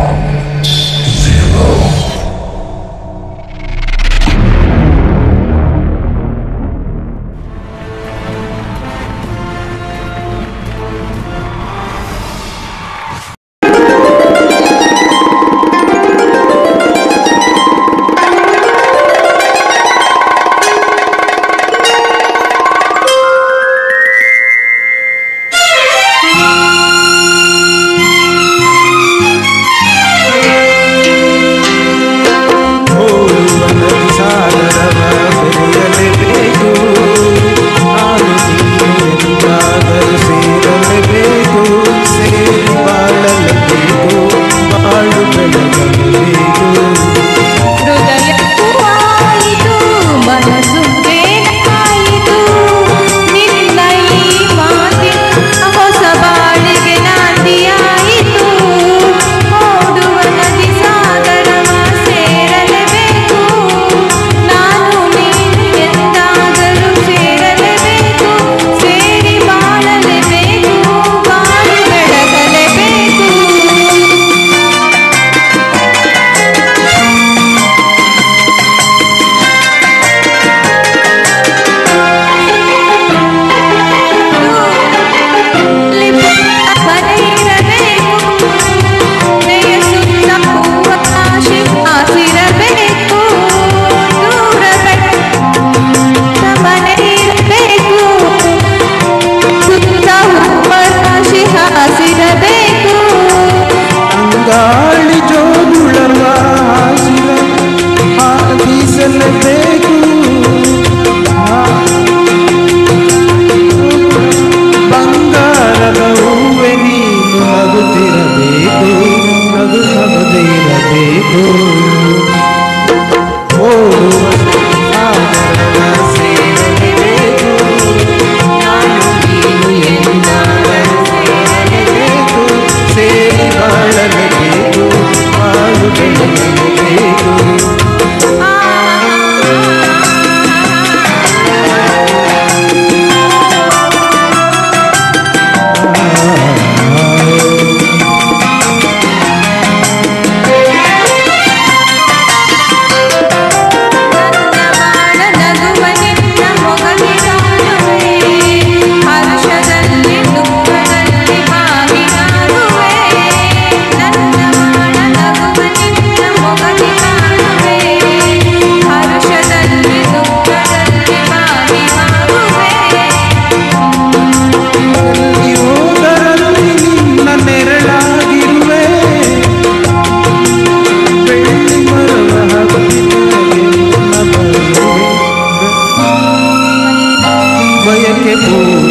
Wow. que.